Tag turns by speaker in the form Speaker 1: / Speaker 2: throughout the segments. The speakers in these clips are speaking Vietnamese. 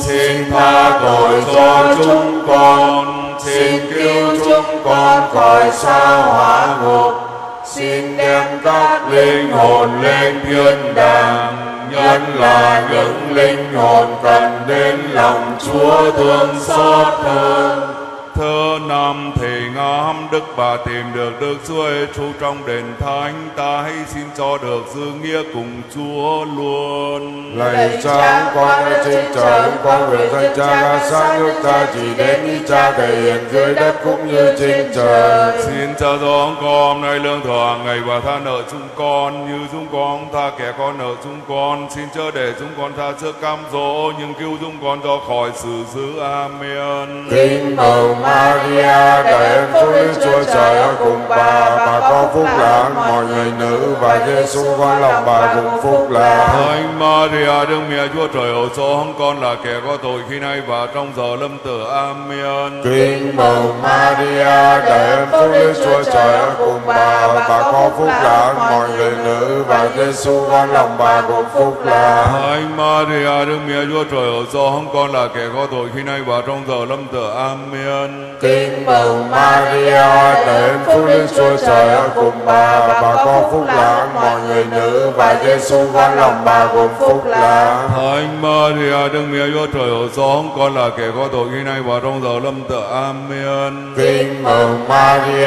Speaker 1: xin tha tội cho chúng con, xin cứu chúng con khỏi sa hỏa ngục. Xin đem các linh hồn lên thiên đàng nhất là những linh hồn cần đến lòng chúa thương xót hơn
Speaker 2: Thơ năm thầy ngắm Đức bà tìm được Đức Chúa Giêsu trong đền thánh ta hãy xin cho được dư nghĩa cùng Chúa luôn.
Speaker 1: Lạy cha con ở trên trời con nguyện danh cha ra sáng nước ta chỉ đến ý cha thể hiện dưới đất cũng như trên trời
Speaker 2: Xin cha cho con nay lương thọ hàng ngày và tha nợ chúng con như chúng con tha kẻ có nợ chúng con. Xin chớ để chúng con tha trước cam dỗ nhưng cứu chúng con cho khỏi sự dữ. Amen.
Speaker 1: Kính mừng Maria đầy ơn phúc Đức Chúa Trời ở cùng bà bà có phúc là mọi người nữ và Giêsu con lòng bà cũng phúc là
Speaker 2: Thánh Maria Đức Mẹ Chúa Trời ổ cho con là kẻ có tội khi nay và trong giờ lâm tử. Amen.
Speaker 1: Kính mừng Maria đầy ơn phúc Đức Chúa Trời ở cùng bà bà có phúc là mọi người nữ và Giêsu con lòng bà cũng phúc là
Speaker 2: Thánh Maria Đức Mẹ Chúa Trời ổ cho con là kẻ có tội khi nay và trong giờ lâm tử. Amen.
Speaker 1: Kính mừng Maria ơn phúc Đức Chúa Trời ở cùng bà bà có phúc là mọi người nữ và Giêsu con lòng bà cũng phúc là
Speaker 2: Thánh Maria Đức Mẹ Chúa Trời ổ cho con là kẻ có tội khi nay và trong giờ lâm tử. Amen.
Speaker 1: Kính mừng Maria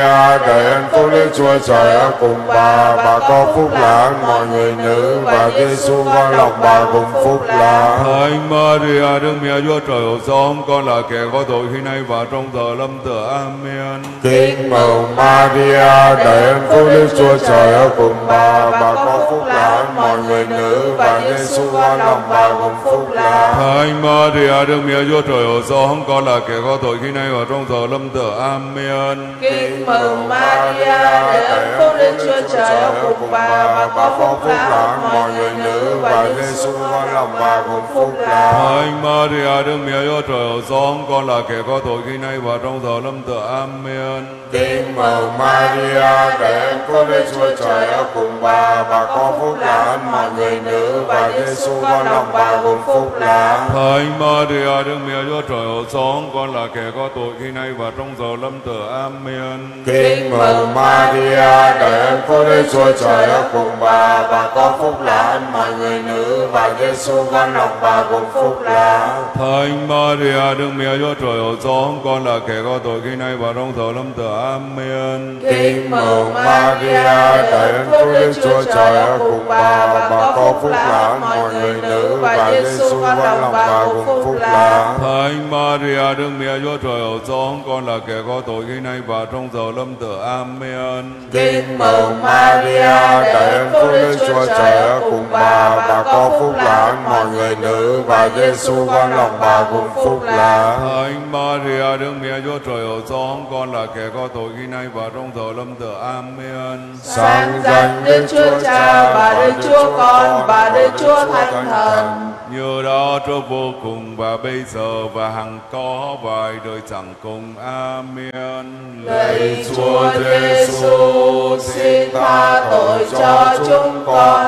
Speaker 1: ơn phúc Đức Chúa Trời ở cùng bà bà có phúc là mọi người nữ và Giêsu con lòng bà cũng phúc là
Speaker 2: Thánh Maria Đức Mẹ Chúa Trời ổ cho con là kẻ có tội khi nay và trong giờ lâm tử. Amen.
Speaker 1: Kính mừng Maria đầy ơn phúc Đức Chúa Trời ở cùng bà bà có phúc là mọi người nữ và Giêsu con lòng bà cũng phúc là
Speaker 2: Thánh Maria Đức Mẹ Chúa Trời ổ cho con là kẻ có tội khi nay và trong giờ lâm tử. Amen.
Speaker 3: Kính mừng Maria đầy ơn phúc Đức Chúa Trời ở cùng bà bà có phúc là mọi người nữ và Giêsu con lòng bà cũng phúc là
Speaker 2: Thánh Maria Đức Mẹ Chúa Trời ổ cho con là kẻ có tội khi nay và trong giờ lâm tử. Amen.
Speaker 1: Kính mừng Maria ơn phúc Đức Chúa Trời ở cùng bà bà có phúc là mọi người nữ và Giêsu con lòng bà cũng phúc là
Speaker 2: Thánh Maria Đức Mẹ Chúa Trời ổ cho con là kẻ có tội khi nay và trong giờ lâm tử. Amen.
Speaker 1: Kính mừng Maria ơn phúc Đức Chúa Trời ở cùng bà bà có phúc là mọi người nữ và Giêsu con lòng bà cũng phúc là
Speaker 2: Thánh Maria Đức Mẹ Chúa Trời ổ cho con là kẻ có tội khi nay và trong giờ lâm tử. Amen.
Speaker 1: Kính mừng Maria đầy ơn phúc Đức Chúa Trời ở cùng bà bà có phúc là mọi người nữ và Giêsu con lòng bà cũng phúc là
Speaker 2: Thánh Maria Đức Mẹ Chúa Trời ổ cho con là kẻ có tội khi nay và trong giờ lâm tử. Amen.
Speaker 1: Kính mừng Maria đầy ơn phúc Đức Chúa Trời ở cùng bà bà có phúc là mọi người nữ và Giêsu con lòng bà cũng phúc là
Speaker 2: Thánh Maria Đức Mẹ Chúa Trời ổ cho con là kẻ có tội khi nay và trong giờ lâm tử. Amen.
Speaker 3: Sáng danh Đức Chúa Cha và Đức Chúa Con và Đức Chúa Thánh Thần
Speaker 2: Như đó cho vô cùng và bây giờ và hằng có vài đời chẳng cùng. Amen.
Speaker 3: Lạy Chúa Giêsu xin tha tội cho chúng con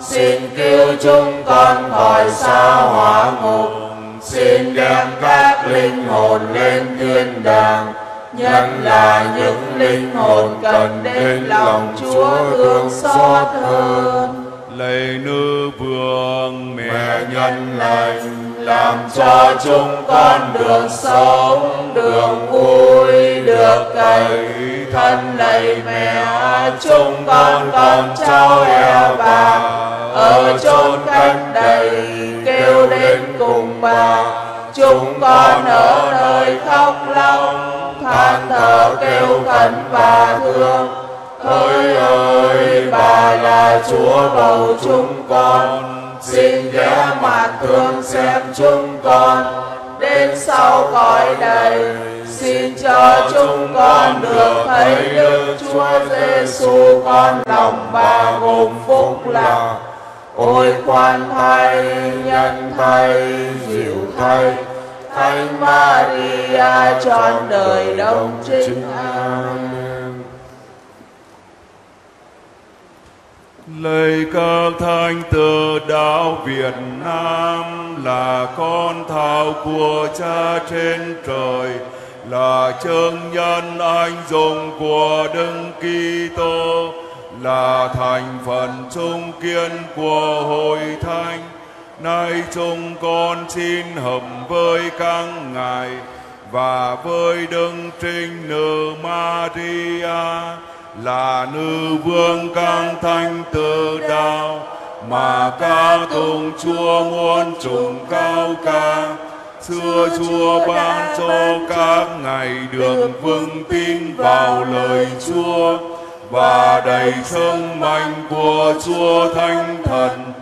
Speaker 3: xin cứu chúng con khỏi sa hỏa ngục xin đem các linh hồn lên thiên đàng nhất là những linh hồn cần đến lòng Chúa thương xót hơn.
Speaker 2: Lạy nữ vương mẹ nhân
Speaker 1: nhân lành làm cho chúng con được sống
Speaker 3: đường vui được cày thân lạy mẹ chúng con con cháu eo bà ở chốn cách đây kêu đến cùng bà chúng con ở nơi khóc lóc than thở kêu khẩn bà thương. Ơi ơi bà là chúa bầu chúng con xin ghé mặt thương xem chúng con. Đến sau cõi này, xin cho chúng con được thấy đức chúa giêsu con lòng bà gồm phúc lạc ôi khoan thay nhân thay diệu thay thánh maria trọn đời đông trinh. An
Speaker 2: Lạy các thánh tử đạo Việt Nam là con thảo của cha trên trời, là chứng nhân anh dùng của Đức Kitô, là thành phần trung kiên của hội thánh. Nay chúng con xin hợp với các ngài và với đấng Trinh Nữ Maria, là nữ vương các thánh tự đạo, mà ca tụng Chúa muôn trùng cao ca xưa Chúa ban cho các ngài được vững tin vào lời Chúa và đầy sức mạnh của Chúa Thánh Thần,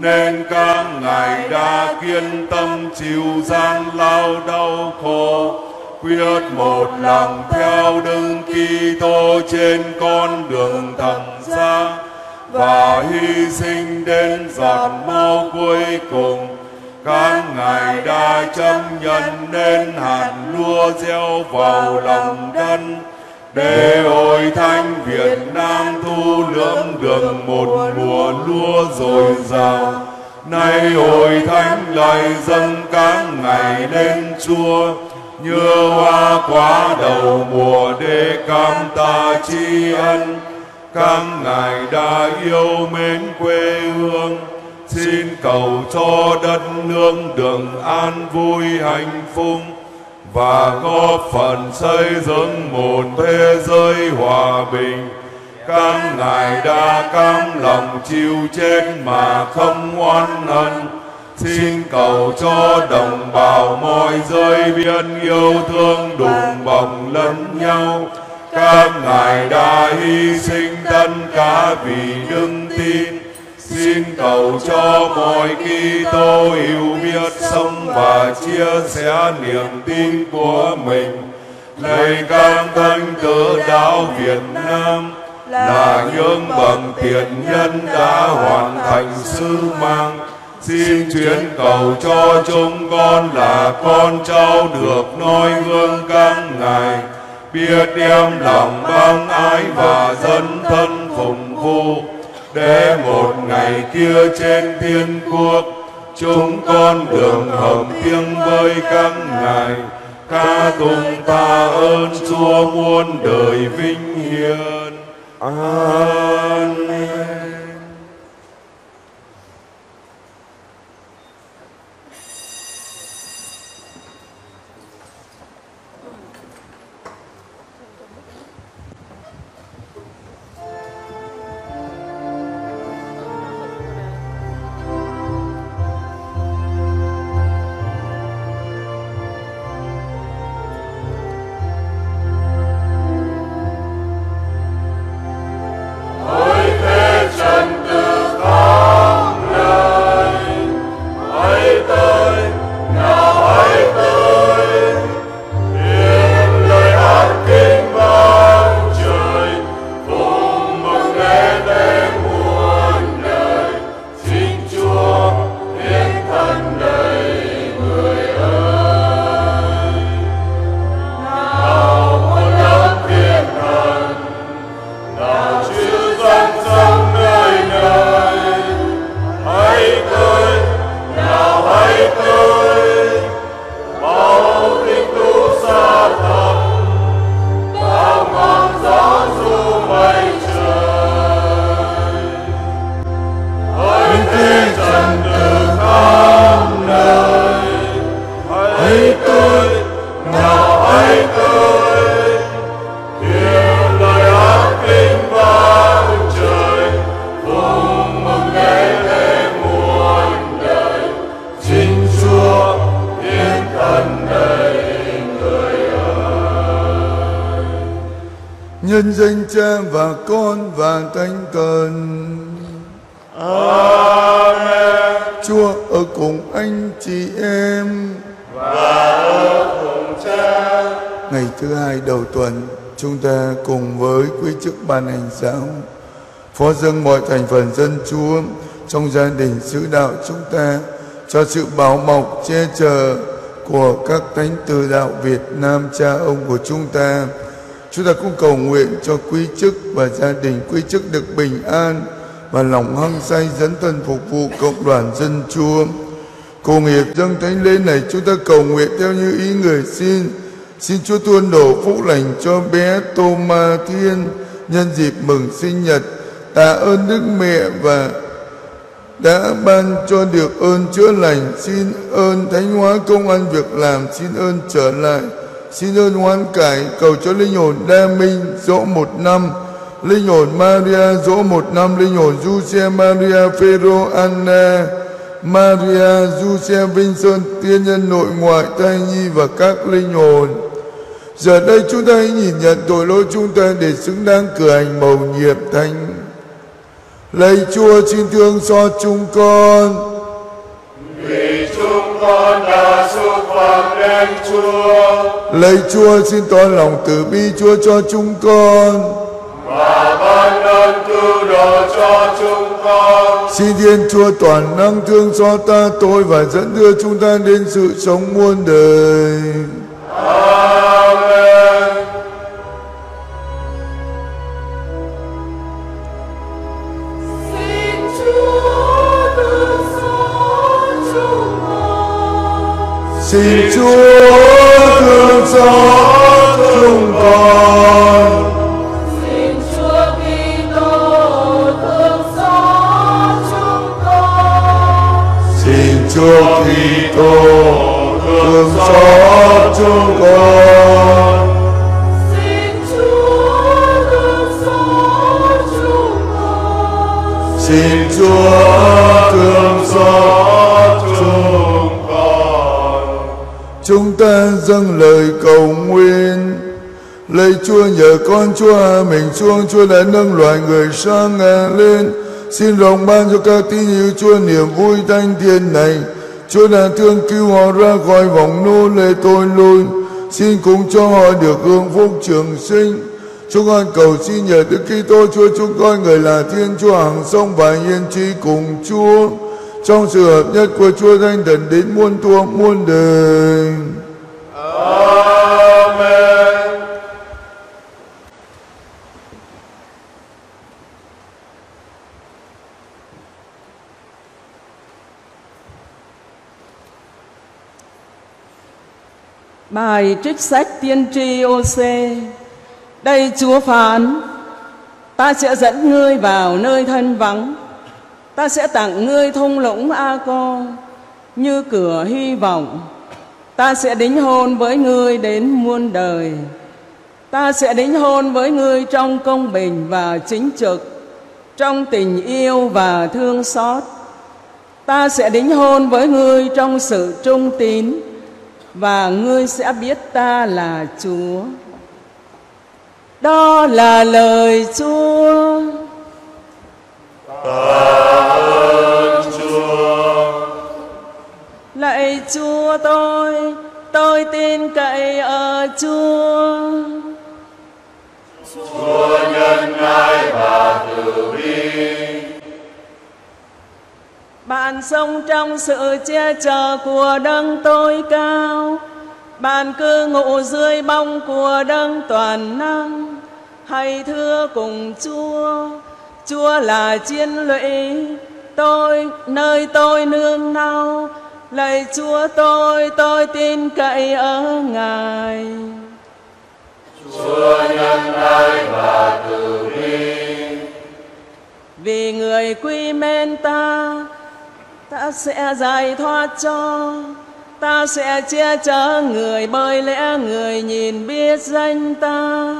Speaker 2: nên các ngài đã kiên tâm chịu gian lao đau khổ, quyết một lòng theo đấng Kitô trên con đường thần xa và hy sinh đến giọt máu cuối cùng. Các ngài đã chấp nhận nên hạt lúa gieo vào lòng đất để hội thánh Việt Nam thu lượm được một mùa lúa dồi dào. Nay hội thánh lại dâng các ngày lên Chúa. Như hoa quá đầu mùa để cảm ta tri ân. Các ngài đã yêu mến quê hương. Xin cầu cho đất nước đường an vui hạnh phúc và góp phần xây dựng một thế giới hòa bình. Các ngài đã cam lòng chịu chết mà không oán hận xin cầu cho đồng bào mọi giới biết yêu thương đùm bọc lẫn nhau. Các ngài đã hy sinh tất cả vì đức tin xin cầu cho mọi Kitô hiểu biết sống và chia sẻ niềm tin của mình. Lạy các thánh tử đạo Việt Nam, là những bậc tiền nhân đã hoàn thành sứ mạng. Xin chuyến cầu cho chúng con là con cháu được noi gương các ngài. Biết đem lòng băng ái và dân thân phụng vụ để một ngày kia trên thiên quốc, chúng con đường hồng tiếng với các ngài ca tụng ta ơn Chúa muôn đời vinh hiển. Amen.
Speaker 4: Ban hành giáo Phó dâng mọi thành phần dân Chúa Trong gia đình sứ đạo chúng ta Cho sự bảo mọc che chở Của các thánh từ đạo Việt Nam cha ông của chúng ta Chúng ta cũng cầu nguyện cho quý chức và gia đình quý chức được bình an và lòng hăng say dấn thân phục vụ cộng đoàn dân Chúa. Cùng hiệp dâng thánh lễ này, chúng ta cầu nguyện theo như ý người xin. Xin Chúa tuôn đổ phúc lành cho bé Tô Ma Thiên nhân dịp mừng sinh nhật. Tạ ơn Đức Mẹ và đã ban cho được ơn chữa lành. Xin ơn thánh hóa công ăn việc làm. Xin ơn trở lại. Xin ơn hoán cải, cầu cho linh hồn đa minh, dỗ một năm linh hồn Maria, dỗ một năm linh hồn Giuse Maria, Phêrô Anna Maria, Giuse Vinh Sơn, tiên nhân nội ngoại, thai nhi và các linh hồn giờ đây chúng ta hãy nhìn nhận tội lỗi chúng ta để xứng đáng cử hành mầu nhiệm thánh lạy Chúa xin thương xót chúng con
Speaker 5: vì chúng con đã xúc phạm đến Chúa
Speaker 4: lạy Chúa xin tỏ lòng từ bi Chúa cho chúng con
Speaker 5: và ban ơn cứu độ cho chúng con.
Speaker 4: Xin Thiên Chúa toàn năng thương xót ta tôi và dẫn đưa chúng ta đến sự sống muôn đời.
Speaker 5: Amen.
Speaker 1: Xin Chúa thương xót chúng con.
Speaker 4: Xin Chúa
Speaker 1: Kitô thương xót chúng con.
Speaker 4: Xin Chúa Kitô thương xót chúng con.
Speaker 1: Xin Chúa Chúng
Speaker 4: ta dâng lời cầu nguyện. Lạy Chúa, nhờ con Chúa, mình xuống, Chúa đã nâng loài người sang ngàn lên. Xin rộng ban cho các tín hữu Chúa niềm vui thanh thiên này. Chúa đã thương cứu họ ra khỏi vòng nô lệ tôi lỗi. Xin cùng cho họ được hưởng phúc trường sinh. Chúng con cầu xin nhờ Đức Kitô Chúa, chúng con người là Thiên Chúa hàng sông và hiên trí cùng Chúa trong sự hợp nhất của Chúa Thánh Thần đến muôn thuở muôn đời.
Speaker 5: Amen.
Speaker 6: Bài trích sách tiên tri OC Đây Chúa phán, Ta sẽ dẫn ngươi vào nơi thân vắng Ta sẽ tặng ngươi thung lũng A cô Như cửa hy vọng Ta sẽ đính hôn với ngươi đến muôn đời Ta sẽ đính hôn với ngươi trong công bình và chính trực, Trong tình yêu và thương xót Ta sẽ đính hôn với ngươi trong sự trung tín và ngươi sẽ biết ta là Chúa. Đó là lời Chúa. Tin cậy ở Chúa.
Speaker 5: Chúa nhân ái và từ bi.
Speaker 6: Bạn sống trong sự che chở của đấng tối cao. Bạn cư ngụ dưới bóng của đấng toàn năng. Hãy thưa cùng Chúa, Chúa là chiến lũy, tôi nơi tôi nương nao. Lạy Chúa tôi, tôi tin cậy ở Ngài.
Speaker 5: Chúa nhân ái và từ bi.
Speaker 6: Vì người quy mến ta, ta sẽ giải thoát cho ta sẽ che chở người bởi lẽ người nhìn biết danh ta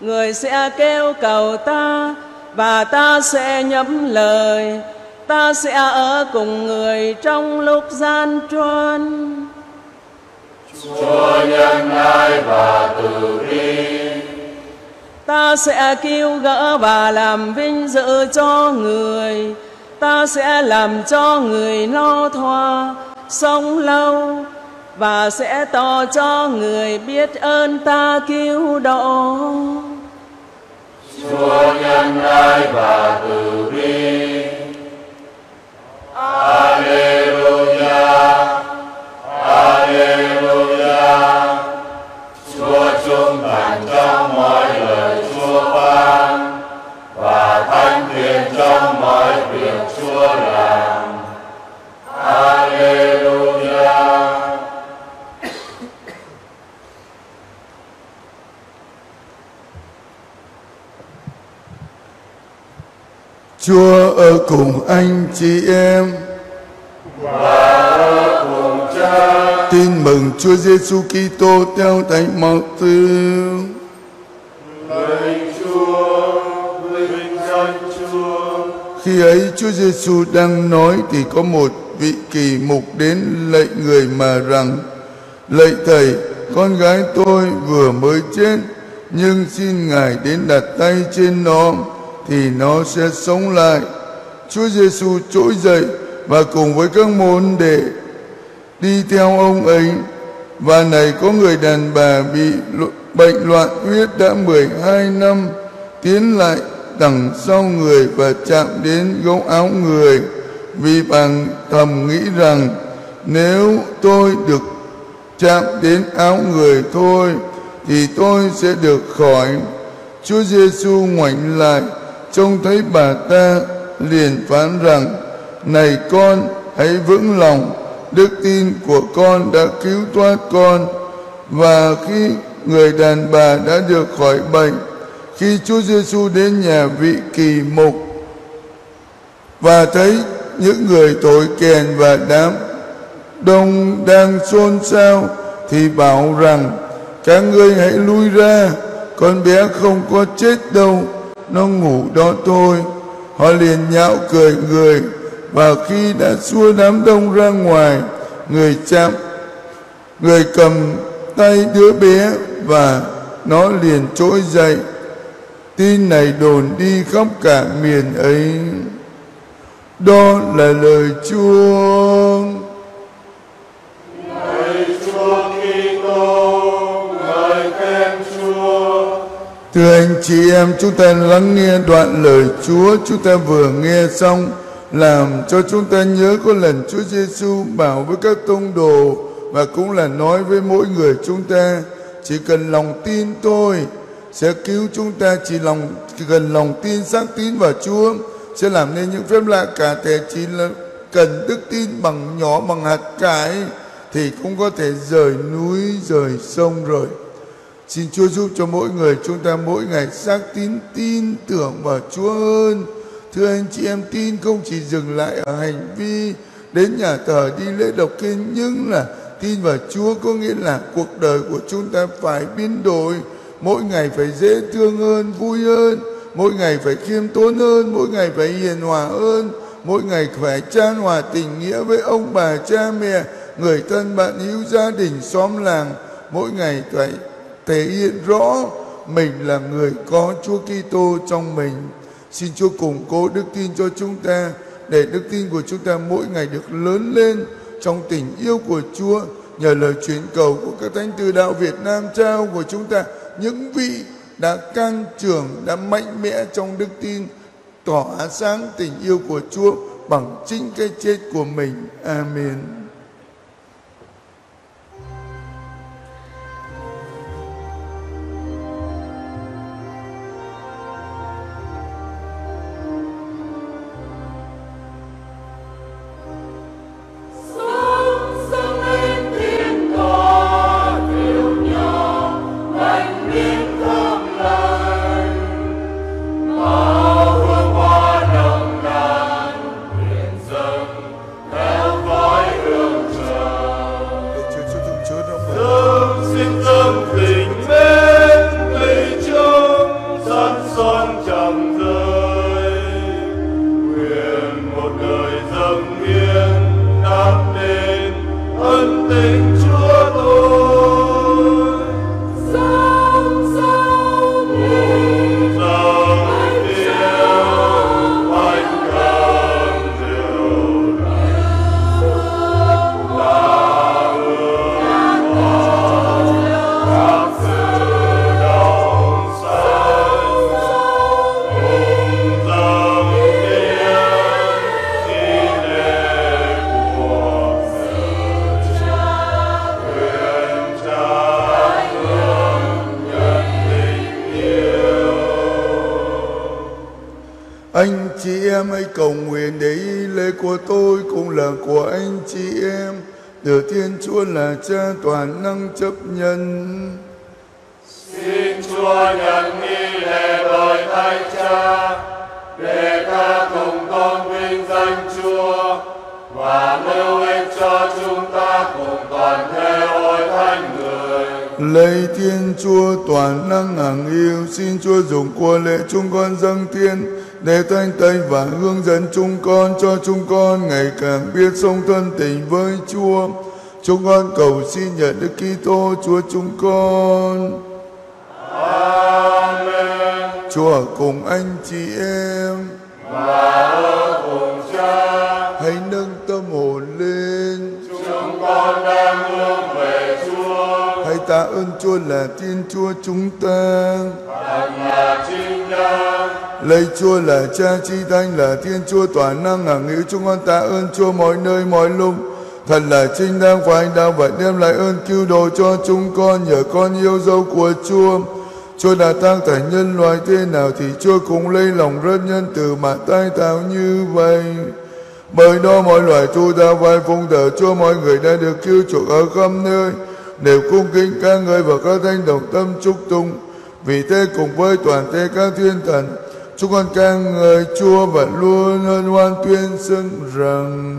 Speaker 6: người sẽ kêu cầu ta và ta sẽ nhắm lời ta sẽ ở cùng người trong lúc gian truân.
Speaker 5: Chúa nhân ái và từ bi.
Speaker 6: ta sẽ cứu gỡ và làm vinh dự cho người. Ta sẽ làm cho người lo thoa sống lâu và sẽ tỏ cho người biết ơn ta cứu độ.
Speaker 5: Chúa nhân ái và
Speaker 4: chị em
Speaker 5: và cùng cha
Speaker 4: Tin mừng Chúa Giêsu Kitô theo Thánh Matthew.
Speaker 5: lạy Chúa vinh danh Chúa
Speaker 4: Khi ấy Chúa Giêsu đang nói thì có một vị kỳ mục đến lạy người mà rằng: Lạy thầy, con gái tôi vừa mới chết, nhưng xin ngài đến đặt tay trên nó thì nó sẽ sống lại. Chúa Giêsu trỗi dậy và cùng với các môn đệ đi theo ông ấy. Và này có người đàn bà bị bệnh loạn huyết đã 12 năm, tiến lại đằng sau người và chạm đến gấu áo người, vì bằng thầm nghĩ rằng, nếu tôi được chạm đến áo người thôi, thì tôi sẽ được khỏi. Chúa Giêsu ngoảnh lại, trông thấy bà ta liền phán rằng, này con, hãy vững lòng. Đức tin của con đã cứu thoát con. Và khi người đàn bà đã được khỏi bệnh, khi Chúa Giêsu đến nhà vị kỳ mục, và thấy những người thổi kèn và đám đông đang xôn xao, thì bảo rằng, các ngươi hãy lui ra. Con bé không có chết đâu. Nó ngủ đó thôi họ liền nhạo cười, người. Và khi đã xua đám đông ra ngoài, người chạm, người cầm tay đứa bé và nó liền trỗi dậy. Tin này đồn đi khắp cả miền ấy. Đó là lời chúa. Chị em, chúng ta lắng nghe đoạn lời Chúa chúng ta vừa nghe xong làm cho chúng ta nhớ có lần Chúa Giêsu bảo với các tông đồ và cũng là nói với mỗi người chúng ta chỉ cần lòng tin thôi sẽ cứu chúng ta chỉ lòng chỉ cần lòng tin xác tín vào Chúa sẽ làm nên những phép lạ cả thể chỉ là cần đức tin bằng nhỏ bằng hạt cải thì cũng có thể rời núi rời sông rồi. Xin Chúa giúp cho mỗi người chúng ta mỗi ngày xác tín tin tưởng vào Chúa hơn. Thưa anh chị em tin không chỉ dừng lại ở hành vi đến nhà thờ đi lễ đọc kinh nhưng là tin vào Chúa có nghĩa là cuộc đời của chúng ta phải biến đổi. Mỗi ngày phải dễ thương hơn, vui hơn. Mỗi ngày phải khiêm tốn hơn, mỗi ngày phải hiền hòa hơn. Mỗi ngày phải chan hòa tình nghĩa với ông bà, cha mẹ, người thân bạn hữu gia đình, xóm làng. Mỗi ngày phải thể hiện rõ mình là người có Chúa Kitô trong mình. Xin Chúa củng cố đức tin cho chúng ta, để đức tin của chúng ta mỗi ngày được lớn lên trong tình yêu của Chúa nhờ lời chuyển cầu của các thánh từ đạo Việt Nam trao của chúng ta, những vị đã căng trưởng đã mạnh mẽ trong đức tin, tỏa sáng tình yêu của Chúa bằng chính cái chết của mình. Amen.
Speaker 5: Để
Speaker 4: thanh tẩy và hướng dẫn chúng con cho chúng con ngày càng biết sống thân tình với Chúa. Chúng con cầu xin nhận Đức Kitô Chúa chúng con.
Speaker 5: Amen.
Speaker 4: Chúa ở cùng anh chị em.
Speaker 5: Và ở cùng cha,
Speaker 4: Hãy nâng tâm hồn lên.
Speaker 5: chúng con đang hướng về Chúa.
Speaker 4: Hãy tạ ơn Chúa là Thiên Chúa chúng ta.
Speaker 5: Thật là chính đáng.
Speaker 4: Lạy Chúa là Cha Chi Thánh, là Thiên Chúa toàn năng hằng hữu chúng con tạ ơn Chúa mọi nơi, mọi lúc. Thật là chính và anh đang và đem lại ơn cứu độ cho chúng con, nhờ con yêu dấu của Chúa. Chúa đã tăng thành nhân loại thế nào thì Chúa cũng lấy lòng rất nhân từ mà tai tạo như vậy. Bởi đó mọi loài tu ta vai phung thờ Chúa, mọi người đã được cứu chuộc ở khắp nơi đều cung kính các người và các thanh đồng tâm chúc tụng. Vì thế cùng với toàn thể các thiên thần chúng con ca ngợi Chúa và luôn hân hoan tuyên xưng rằng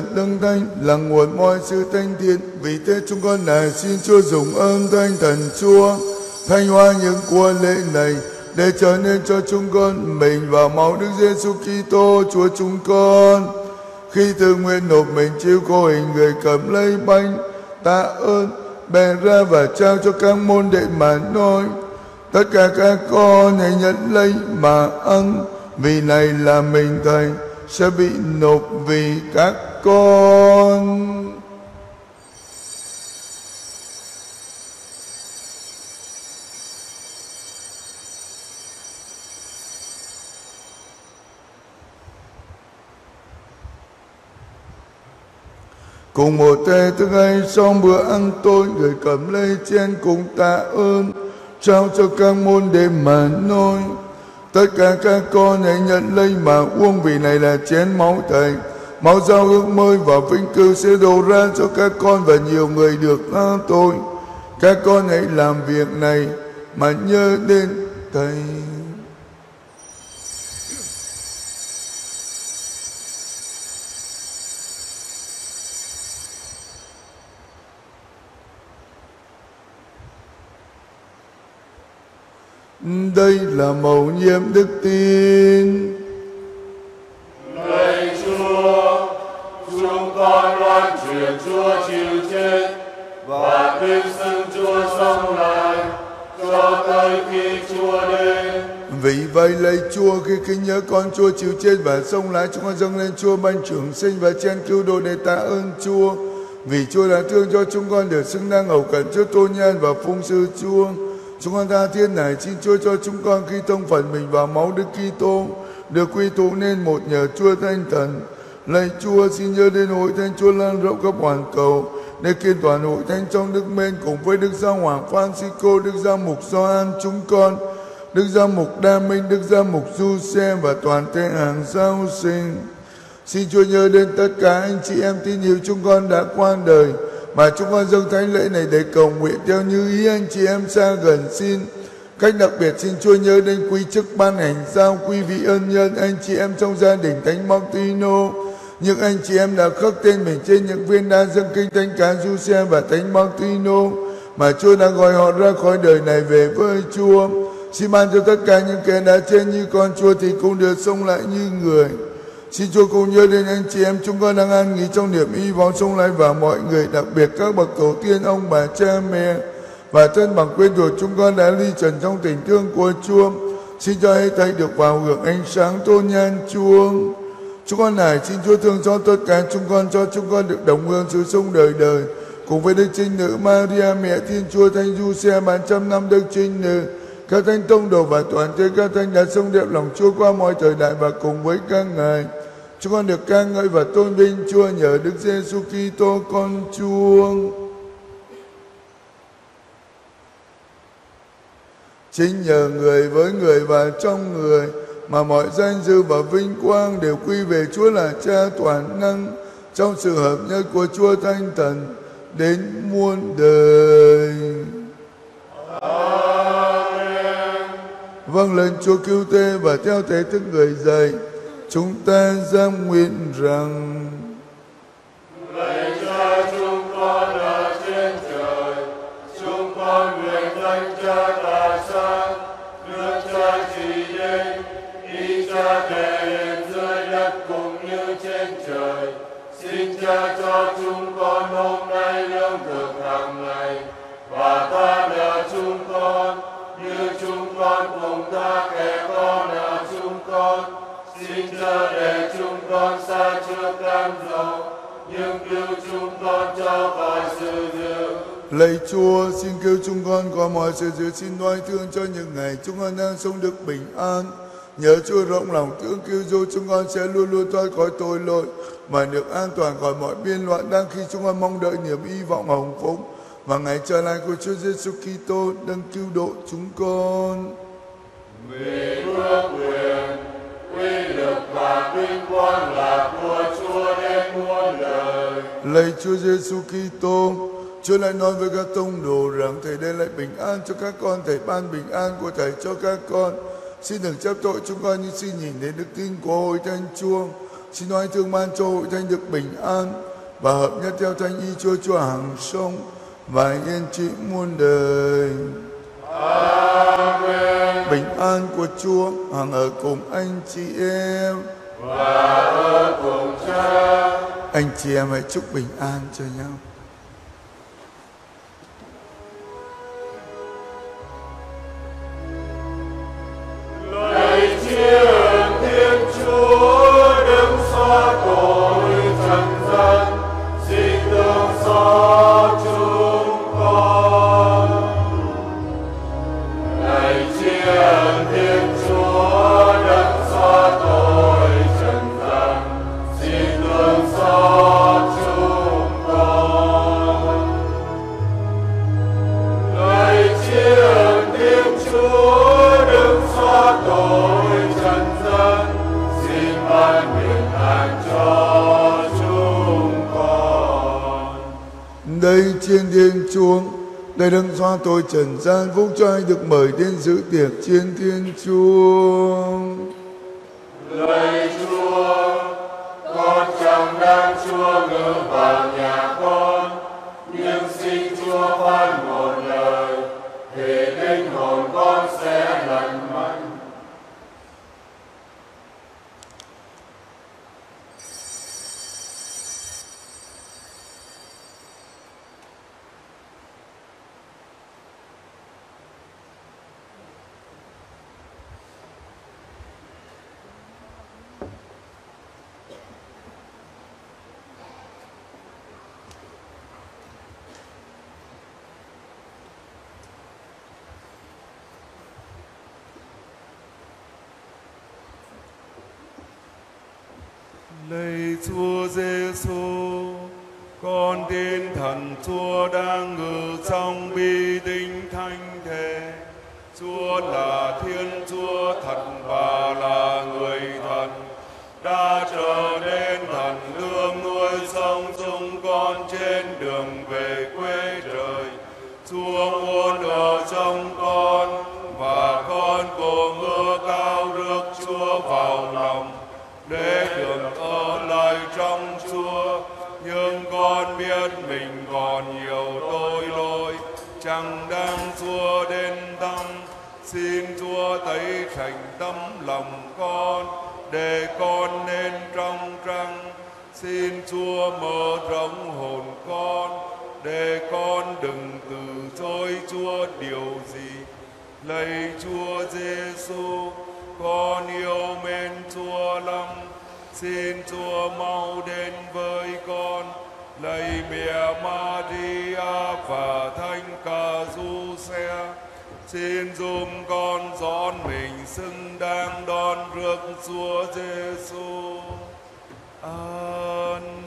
Speaker 5: Chúa đấng
Speaker 4: thánh, là nguồn mọi sự thanh thiện. Vì thế chúng con này xin Chúa dùng ơn thanh thần Chúa, thanh hoa những của lễ này để trở nên cho chúng con mình và máu Đức Giêsu Kitô Chúa chúng con. Khi tự nguyện nộp mình chịu cô hình người cầm lấy bánh, tạ ơn, bèn ra và trao cho các môn đệ mà nói. Tất cả các con hãy nhận lấy mà ăn, vì này là mình Thầy sẽ bị nộp vì các con. Cùng một tay thức ấy xong bữa ăn tôi người cầm lấy chén cùng tạ ơn, trao cho các môn đệ mà nói tất cả các con hãy nhận lấy mà uống, vì này là chén máu thầy máu giao ước mới và vinh cư sẽ đổ ra cho các con và nhiều người được tha tội. Các con hãy làm việc này mà nhớ đến thầy. Đây là mầu nhiệm đức tin nhớ con Chúa chịu chết và sông lái chúng con dâng lên Chúa ban trưởng sinh và chen cứu độ để tạ ơn Chúa. Vì Chúa đã thương cho chúng con được xứng đáng hầu cận trước tôn nhân và phung sư Chúa. Chúng con tha thiên này xin Chúa cho chúng con khi thông phần mình vào máu Đức Kitô được quy tụ nên một nhờ Chúa Thánh Thần. Lạy Chúa xin nhớ đến hội thánh Chúa lan rộng khắp hoàn cầu để kiên toàn hội thánh trong Đức Mên cùng với Đức Giáo Hoàng Francisco, Đức Giáo Mục Gioan chúng con, Đức giám Mục Đa Minh, Đức giám Mục Du Xe và toàn thể hàng giáo sinh. Xin Chúa nhớ đến tất cả anh chị em tin yêu chúng con đã qua đời mà chúng con dâng thánh lễ này để cầu nguyện theo như ý anh chị em xa gần xin. Cách đặc biệt xin Chúa nhớ đến quý chức ban hành giao quý vị ân nhân anh chị em trong gia đình Thánh Martino những anh chị em đã khắc tên mình trên những viên đá dâng kinh Thánh Cá Du Xe và Thánh Martino mà Chúa đã gọi họ ra khỏi đời này về với Chúa xin ban cho tất cả những kẻ đã chết như con Chúa thì cũng được sống lại như người Xin Chúa cùng nhớ đến anh chị em chúng con đang an nghỉ trong niềm hy vọng sống lại và mọi người, đặc biệt các bậc tổ tiên, ông bà, cha, mẹ và thân bằng quê thuộc chúng con đã ly trần trong tình thương của Chúa. Xin cho hãy thấy được vào hưởng ánh sáng tôn nhan Chúa. Chúng con này, xin Chúa thương cho tất cả chúng con, cho chúng con được đồng hương sự sống đời đời cùng với Đức Trinh Nữ Maria, mẹ Thiên Chúa Thánh Du Xe bàn trăm năm Đức Trinh Nữ các thánh tông đồ và toàn thể các thánh đã sống đẹp lòng Chúa qua mọi thời đại và cùng với các ngài chúng con được ca ngợi và tôn vinh Chúa nhờ Đức Giêsu Kitô, con Chúa chính nhờ người với người và trong người mà mọi danh dự và vinh quang đều quy về Chúa là Cha toàn năng trong sự hợp nhất của Chúa Thánh Thần đến muôn đời. Vâng lời Chúa cứu thế và theo thế thức người dạy, chúng ta dám nguyện rằng
Speaker 5: Lạy Cha chúng con trên trời, chúng con nguyện danh Cha nước Cha chỉ đến, ý Cha thể hiện dưới đất cũng như trên trời. Xin Cha cho chúng con hôm nay lương thực hàng ngày và ta chúng con cùng tha kẻ con nợ chúng con. Xin cho để chúng con xa chưa cam dỗ nhưng cứu chúng con cho khỏi sự dữ.
Speaker 4: Lạy Chúa, xin cứu chúng con có mọi sự dữ xin đoái thương cho những ngày chúng con đang sống được bình an. Nhớ Chúa rộng lòng thương cứu giúp chúng con sẽ luôn luôn thoát khỏi tội lỗi và được an toàn khỏi mọi biên loạn đang khi chúng con mong đợi niềm hy vọng hồng phúc và ngày trở lại của Chúa Giêsu Kitô đang cứu độ chúng con.
Speaker 5: Vì quyền, lực và vinh quang là của Chúa đến muôn đời.
Speaker 4: Lạy Chúa Giêsu Kitô, Chúa lại nói với các tông đồ rằng Thầy đem lại bình an cho các con, Thầy ban bình an của Thầy cho các con. Xin đừng chấp tội chúng con nhưng xin nhìn đến đức tin của hội thánh Chúa. Xin nói thương ban cho hội thánh được bình an và hợp nhất theo thánh y Chúa Chúa hàng sông và yên trị muôn đời.
Speaker 5: Amen.
Speaker 4: Bình an của Chúa hằng ở cùng anh chị em.
Speaker 5: Và ở cùng Cha.
Speaker 4: Anh chị em hãy chúc bình an cho nhau.
Speaker 5: Thiên Thiên Tôi trần gian
Speaker 4: phúc cho ai được mời đến giữ tiệc trên thiên chúa.
Speaker 5: Lạy Chúa, con chẳng đang Chúa ngự vào nhà con, nhưng xin Chúa phán một lời, thì linh hồn con sẽ lành mạnh.
Speaker 2: Lạy Chúa Giêsu, con tin thần Chúa đang ngự trong bi tinh thánh thể. Chúa là Thiên Chúa thật và là chẳng đang Chúa đến tâm, Xin Chúa thấy thành tâm lòng con, để con nên trong trăng. Xin Chúa mở rộng hồn con, để con đừng từ chối Chúa điều gì. Lạy Chúa Giêsu, con yêu mến Chúa lắm.
Speaker 5: xin Chúa mau đến với con lạy mẹ Maria và thánh ca du xe, xin giúp con dọn mình xứng đáng đón rước Chúa Giêsu. Amen.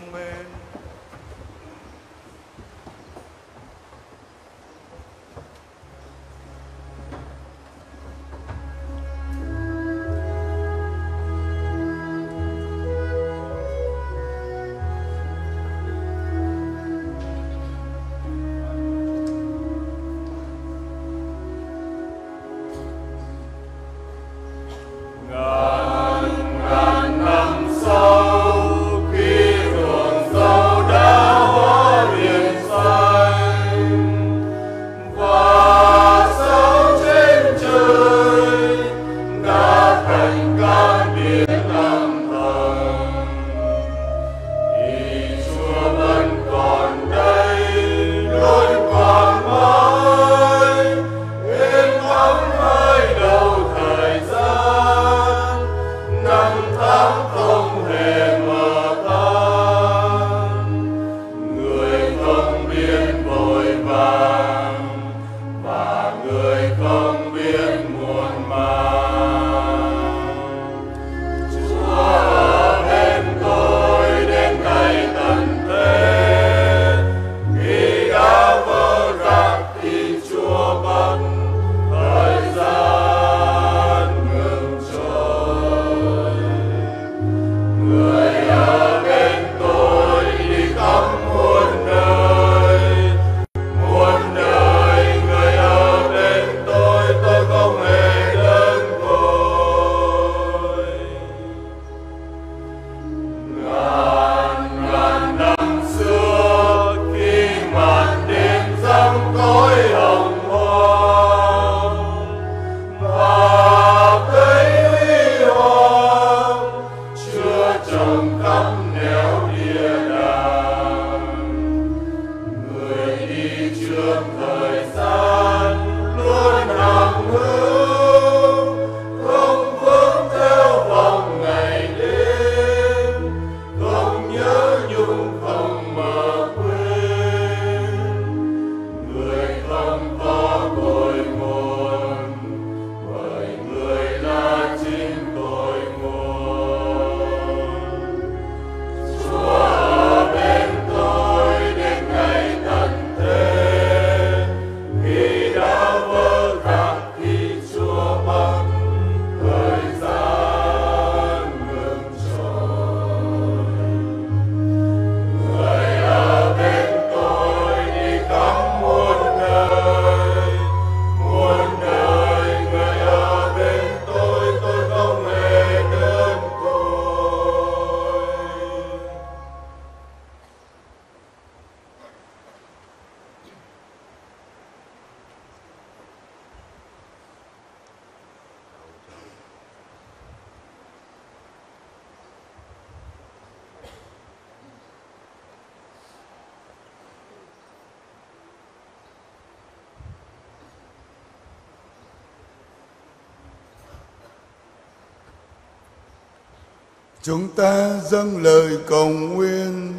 Speaker 4: Chúng ta dâng lời cầu nguyện.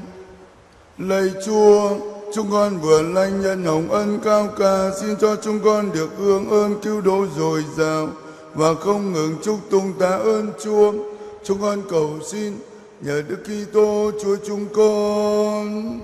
Speaker 4: Lạy Chúa, chúng con vừa lanh nhân hồng ân cao ca xin cho chúng con được hương ơn cứu độ dồi dào và không ngừng chúc tụng tạ ơn Chúa. Chúng con cầu xin nhờ Đức Kitô Chúa chúng con.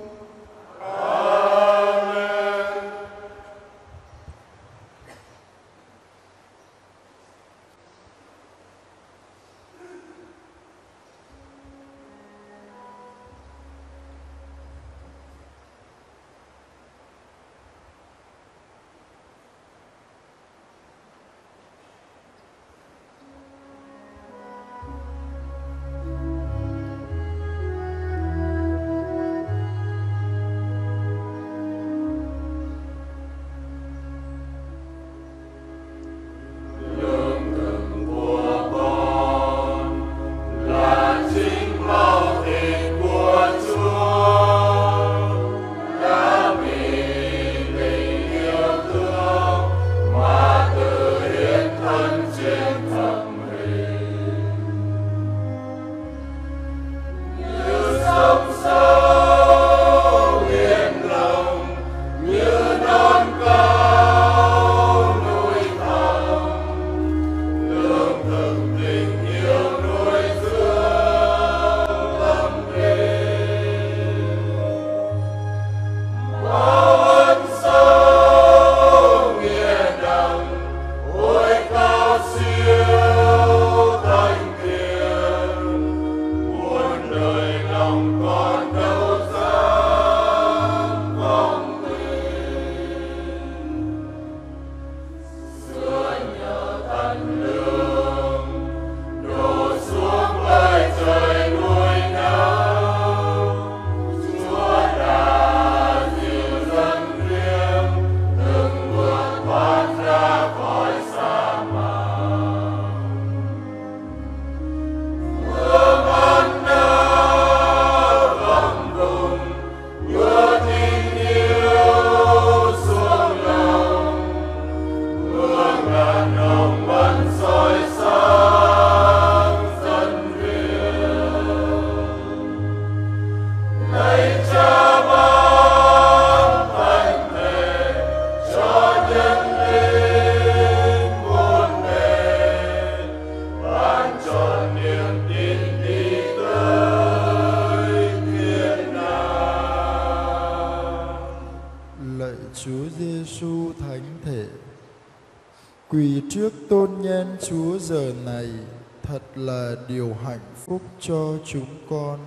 Speaker 7: Là điều hạnh phúc cho chúng con.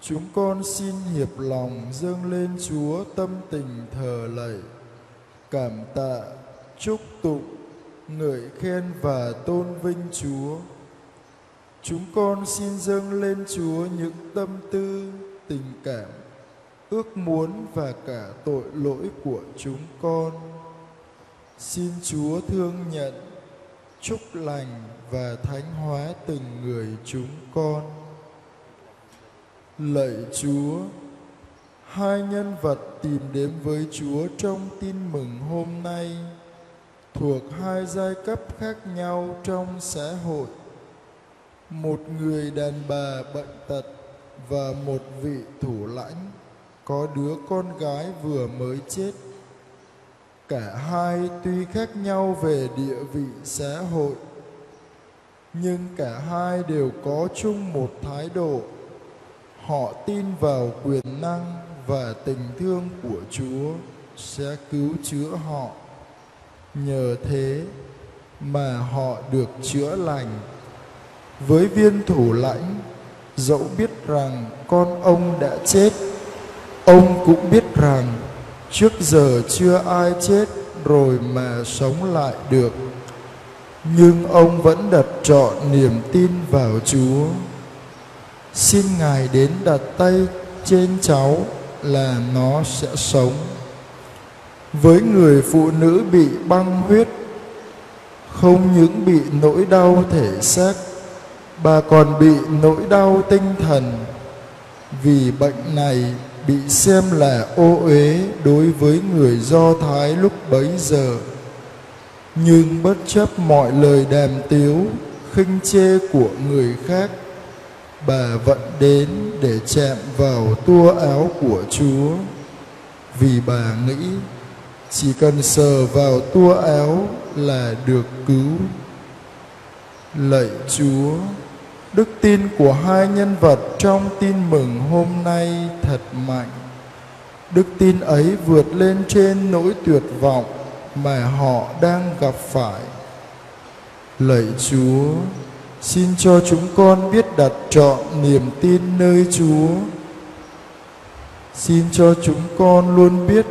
Speaker 7: Chúng con xin hiệp lòng dâng lên Chúa tâm tình thờ lạy, cảm tạ, chúc tụng, ngợi khen và tôn vinh Chúa. Chúng con xin dâng lên Chúa những tâm tư, tình cảm, ước muốn và cả tội lỗi của chúng con. Xin Chúa thương nhận, chúc lành và thánh hóa từng người chúng con. Lạy Chúa, hai nhân vật tìm đến với Chúa trong tin mừng hôm nay thuộc hai giai cấp khác nhau trong xã hội. Một người đàn bà bệnh tật và một vị thủ lãnh có đứa con gái vừa mới chết. Cả hai tuy khác nhau về địa vị xã hội, nhưng cả hai đều có chung một thái độ. Họ tin vào quyền năng và tình thương của Chúa sẽ cứu chữa họ. Nhờ thế mà họ được chữa lành. Với viên thủ lãnh, dẫu biết rằng con ông đã chết, ông cũng biết rằng trước giờ chưa ai chết rồi mà sống lại được. Nhưng ông vẫn đặt trọn niềm tin vào Chúa. Xin Ngài đến đặt tay trên cháu là nó sẽ sống. Với người phụ nữ bị băng huyết, không những bị nỗi đau thể xác, bà còn bị nỗi đau tinh thần. Vì bệnh này bị xem là ô uế đối với người Do Thái lúc bấy giờ. Nhưng bất chấp mọi lời đàm tiếu, khinh chê của người khác, bà vẫn đến để chạm vào tua áo của Chúa. Vì bà nghĩ chỉ cần sờ vào tua áo là được cứu. Lạy Chúa, đức tin của hai nhân vật trong tin mừng hôm nay thật mạnh. Đức tin ấy vượt lên trên nỗi tuyệt vọng mà họ đang gặp phải. Lạy Chúa, xin cho chúng con biết đặt trọn niềm tin nơi Chúa. Xin cho chúng con luôn biết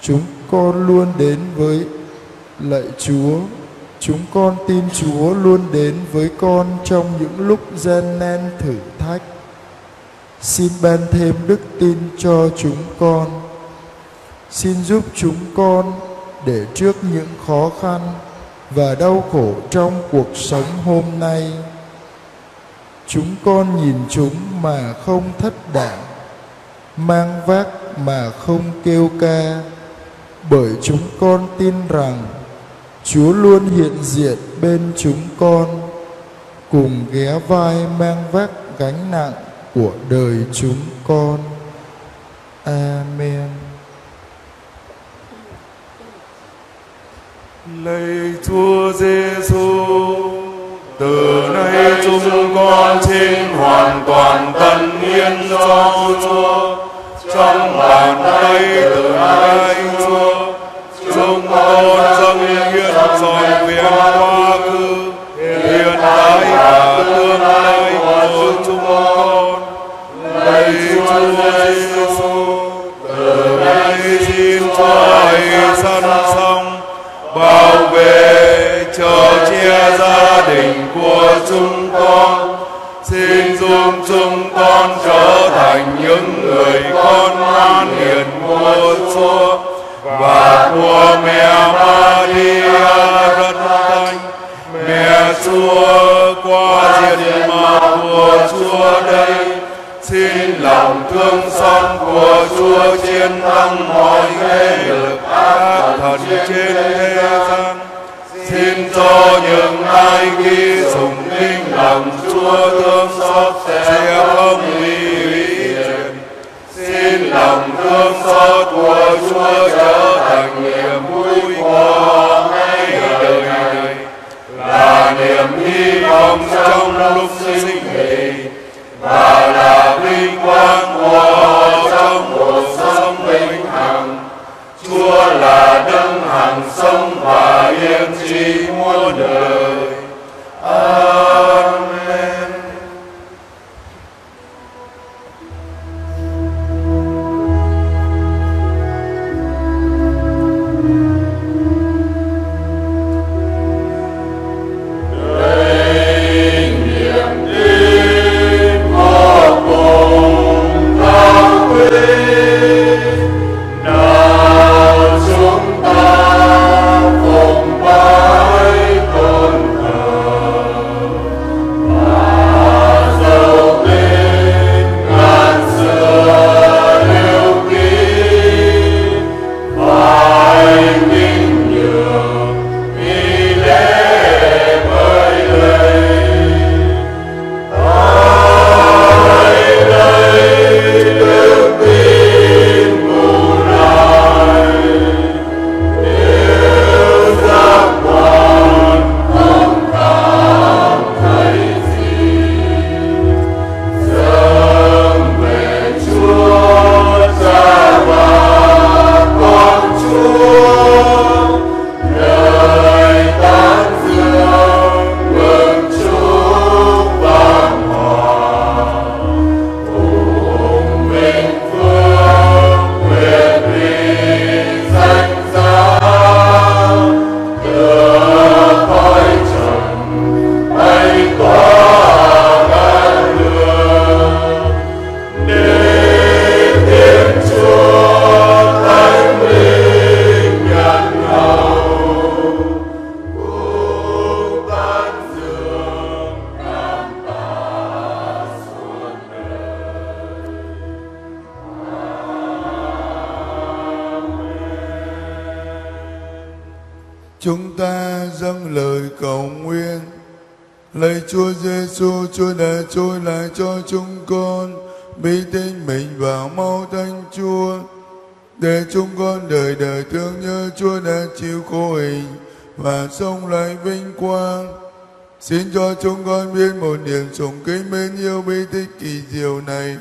Speaker 7: chúng con luôn đến với lạy Chúa. Chúng con tin Chúa luôn đến với con trong những lúc gian nan thử thách. Xin ban thêm đức tin cho chúng con. Xin giúp chúng con để trước những khó khăn và đau khổ trong cuộc sống hôm nay. Chúng con nhìn chúng mà không thất đảm mang vác mà không kêu ca, bởi chúng con tin rằng chúa luôn hiện diện bên chúng con, cùng ghé vai mang vác gánh nặng của đời chúng con. Amen.
Speaker 2: Lạy Chúa Giêsu, từ nay chúng con xin hoàn toàn tân hiến cho Chúa trong bàn tay từ nay Chúa. Chúng con chúng con. Xin giúp chúng con trở thành
Speaker 4: Lạy Chúa Giêsu, Chúa đã trôi lại cho chúng con bí tinh mình vào mau thanh Chúa. Để chúng con đời đời thương nhớ Chúa đã chịu khổ hình và sống lại vinh quang. Xin cho chúng con biết một niềm sùng kính mến yêu bí tích kỳ diệu này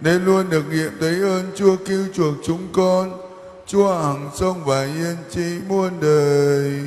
Speaker 4: để luôn được nghiệm thấy ơn Chúa cứu chuộc chúng con. Chúa hằng sống và yên trị muôn đời.